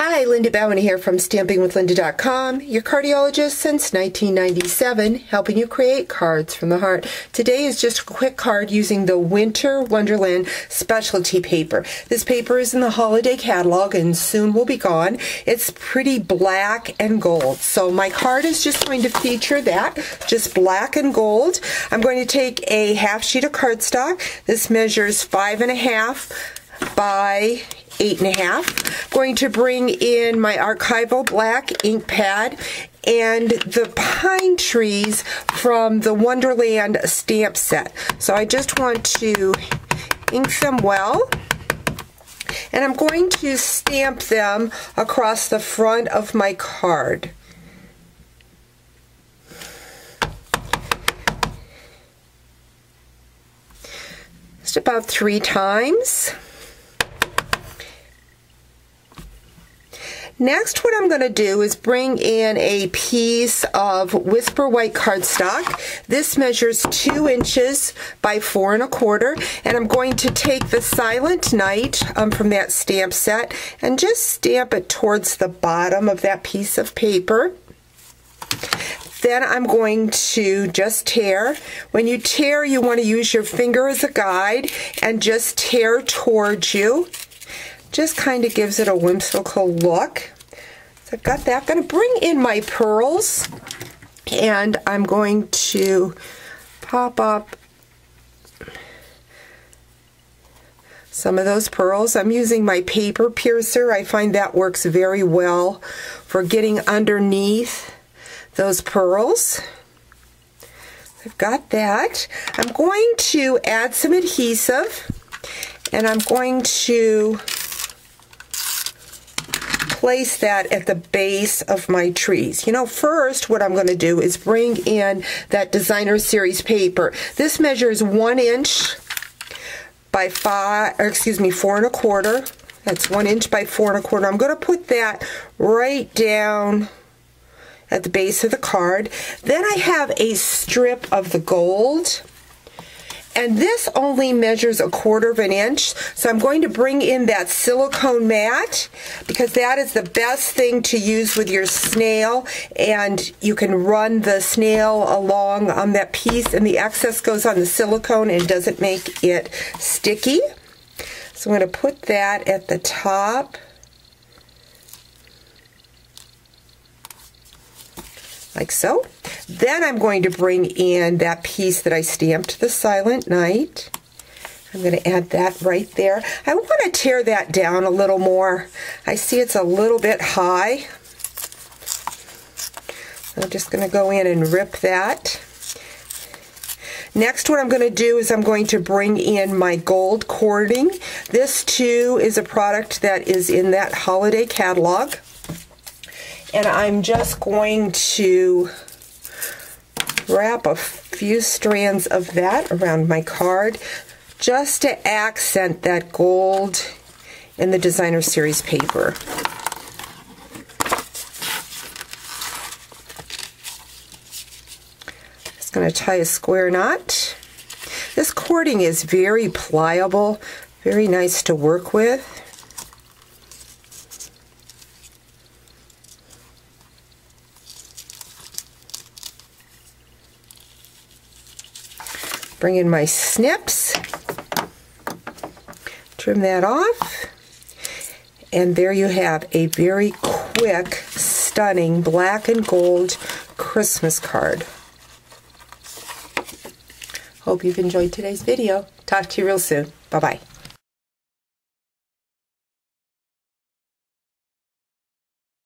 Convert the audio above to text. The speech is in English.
Hi, Linda Bauwin here from StampingWithLinda.com, your cardiologist since 1997, helping you create cards from the heart. Today is just a quick card using the Winter Wonderland specialty paper. This paper is in the holiday catalog and soon will be gone. It's pretty black and gold. So my card is just going to feature that, just black and gold. I'm going to take a half sheet of cardstock. This measures five and a half by eight and a half. Going to bring in my archival black ink pad and the pine trees from the Wonderland stamp set. So I just want to ink them well. And I'm going to stamp them across the front of my card. Just about three times. Next, what I'm going to do is bring in a piece of Whisper White cardstock. This measures two inches by four and a quarter, and I'm going to take the Silent Night um, from that stamp set and just stamp it towards the bottom of that piece of paper. Then I'm going to just tear. When you tear, you want to use your finger as a guide and just tear towards you just kind of gives it a whimsical look. So I've got that. I'm going to bring in my pearls and I'm going to pop up some of those pearls. I'm using my paper piercer. I find that works very well for getting underneath those pearls. I've got that. I'm going to add some adhesive and I'm going to place that at the base of my trees. You know, first what I'm going to do is bring in that designer series paper. This measures one inch by five, excuse me, four and a quarter. That's one inch by four and a quarter. I'm going to put that right down at the base of the card. Then I have a strip of the gold and this only measures a quarter of an inch. So I'm going to bring in that silicone mat because that is the best thing to use with your snail and you can run the snail along on that piece and the excess goes on the silicone and doesn't make it sticky. So I'm going to put that at the top. like so. Then I'm going to bring in that piece that I stamped, the Silent Night. I'm going to add that right there. I want to tear that down a little more. I see it's a little bit high. I'm just going to go in and rip that. Next, what I'm going to do is I'm going to bring in my gold cording. This, too, is a product that is in that holiday catalog and I'm just going to wrap a few strands of that around my card just to accent that gold in the designer series paper. Just going to tie a square knot. This cording is very pliable, very nice to work with. Bring in my snips, trim that off, and there you have a very quick, stunning black and gold Christmas card. Hope you've enjoyed today's video. Talk to you real soon. Bye-bye.